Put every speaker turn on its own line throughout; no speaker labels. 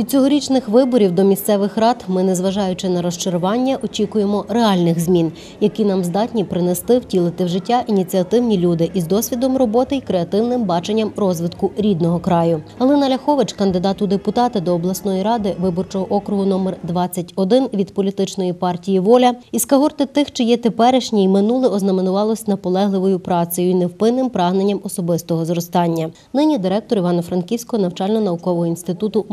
Від цьогорічних виборів до місцевих рад ми, незважаючи на розчарування, очікуємо реальних змін, які нам здатні принести втілити в життя ініціативні люди із досвідом роботи і креативним баченням розвитку рідного краю. Галина Ляхович, кандидат у депутати до обласної ради виборчого округу номер 21 від політичної партії Воля із когорти тих, чиє теперішнє і минуле ознаменувалось наполегливою працею і невпинним прагненням особистого зростання. Нині директор Івано-Франківського навчально-наукового інституту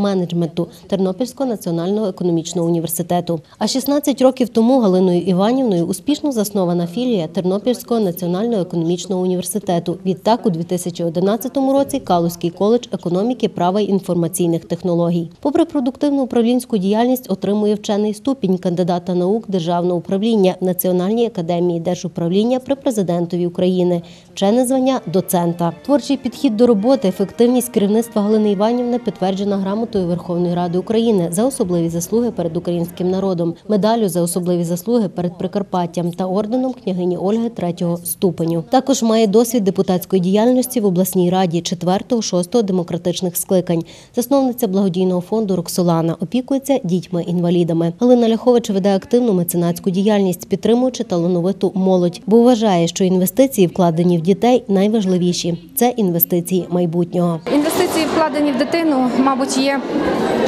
менеджменту Тернопільського національного економічного університету. А 16 років тому Галиною Іванівною успішно заснована філія Тернопільського національного економічного університету. Відтак у 2011 році Калузький коледж економіки, права і інформаційних технологій. Попри продуктивну управлінську діяльність, отримує вчений ступінь кандидата наук державного управління Національній академії держуправління при президентові України, вчене звання доцента. Творчий підхід до роботи, ефективність керівництва Галини Іванівни підтверджена грамотою Верховної Ради України за особливі заслуги перед українським народом, медаллю за особливі заслуги перед Прикарпаттям та орденом княгині Ольги третього ступеню. Також має досвід депутатської діяльності в обласній раді 4-6 демократичних скликань. Засновниця благодійного фонду Роксолана опікується дітьми-інвалідами. Галина Ляхович веде активну меценатську діяльність, підтримуючи талановиту молодь, бо вважає, що інвестиції, вкладені в дітей, найважливіші це інвестиції майбутнього.
Інвестиції, вкладені в дитину, мабуть, є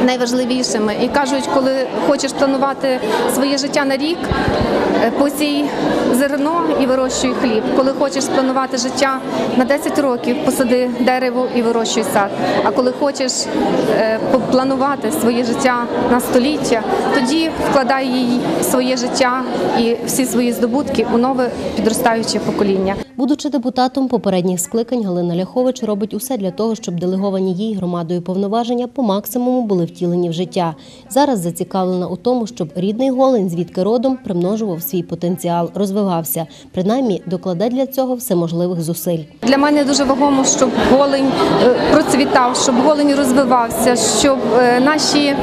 найважливішими. І кажуть, коли хочеш планувати своє життя на рік, е, посій зерно і вирощуй хліб. Коли хочеш спланувати життя на 10 років, посади дерево і вирощуй сад. А коли хочеш е, попланувати своє життя на століття, тоді вкладай їй своє життя і всі свої здобутки у нове підростаюче покоління.
Будучи депутатом попередніх скликань, Галина Ляхович робить усе для того, щоб делеговані їй громадою повноваження по максимуму були втілені в життя. Зараз зацікавлена у тому, щоб рідний голень, звідки родом, примножував свій потенціал, розвивався. Принаймні докладе для цього всеможливих зусиль.
Для мене дуже вагомо, щоб голень е, процвітав, щоб голень розвивався, щоб е, наші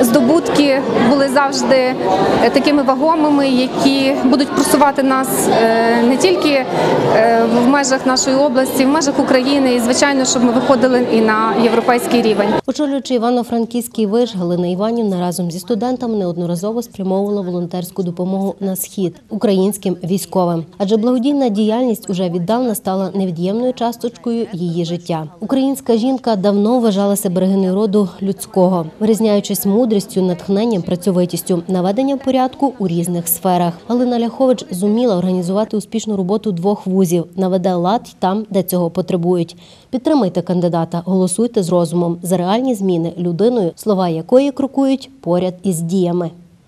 здобутки були завжди е, такими вагомими, які будуть просувати нас не тільки в межах нашої області, в межах України, і звичайно, щоб ми виходили і на європейський рівень.
Очолюючи Івано-Франківський виш, Галина Іванівна разом зі студентами неодноразово спрямовувала волонтерську допомогу на схід українським військовим. Адже благодійна діяльність уже віддавна стала невід'ємною часточкою її життя. Українська жінка давно вважалася берегиною роду людського, вирізняючись мудрістю, натхненням, працьовитістю, наведенням порядку у різних сферах. Галина Ляхович зуміла організувати успішну роботу двох вузів, наведе лад там, де цього потребують. Підтримайте кандидата, голосуйте з розумом за реальні зміни людиною, слова якої крокують поряд із діями.